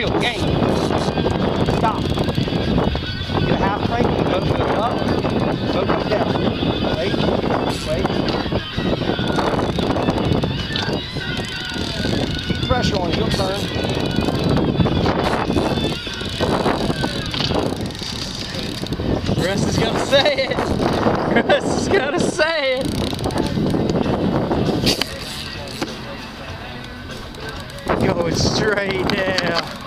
real game. Stop. Get a half crank go to the top. Go come down. Wait. Wait. Keep pressure on, you'll turn. Chris is gonna say it. Chris is gonna say it. Going straight down.